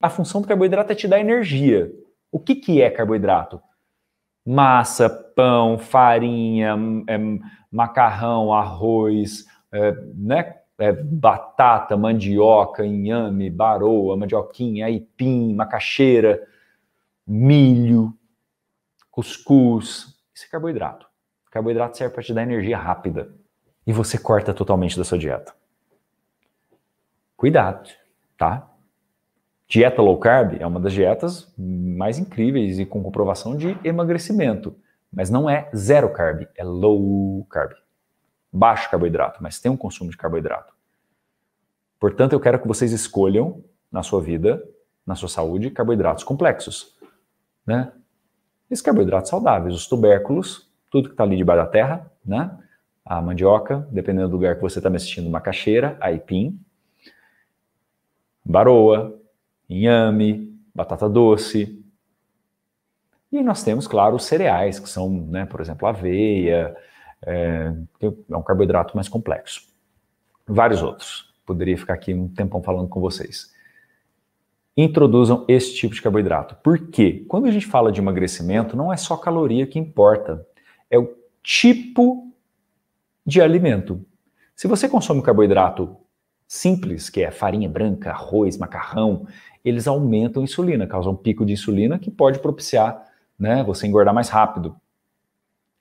A função do carboidrato é te dar energia. O que, que é carboidrato? Massa, pão, farinha, é, macarrão, arroz, é, né? É, batata, mandioca, inhame, baroa, mandioquinha, aipim, macaxeira, milho, cuscuz. Isso é carboidrato. Carboidrato serve para te dar energia rápida. E você corta totalmente da sua dieta. Cuidado, tá? Dieta low carb é uma das dietas mais incríveis e com comprovação de emagrecimento, mas não é zero carb, é low carb. Baixo carboidrato, mas tem um consumo de carboidrato. Portanto, eu quero que vocês escolham na sua vida, na sua saúde, carboidratos complexos, né? Esses carboidratos saudáveis, os tubérculos, tudo que está ali debaixo da terra, né? A mandioca, dependendo do lugar que você está me assistindo, macaxeira, aipim, baroa, inhame, batata doce. E nós temos, claro, os cereais, que são, né, por exemplo, aveia, é, é um carboidrato mais complexo. Vários outros. Poderia ficar aqui um tempão falando com vocês. Introduzam esse tipo de carboidrato. Por quê? Quando a gente fala de emagrecimento, não é só caloria que importa, é o tipo de alimento. Se você consome carboidrato simples, que é farinha branca, arroz, macarrão, eles aumentam a insulina, causam um pico de insulina que pode propiciar né, você engordar mais rápido.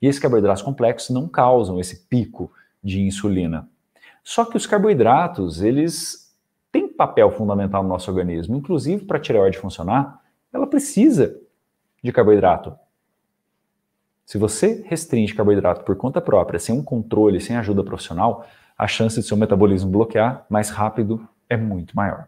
E esses carboidratos complexos não causam esse pico de insulina. Só que os carboidratos, eles têm papel fundamental no nosso organismo, inclusive para a tireoide funcionar, ela precisa de carboidrato. Se você restringe carboidrato por conta própria, sem um controle, sem ajuda profissional, a chance de seu metabolismo bloquear mais rápido é muito maior.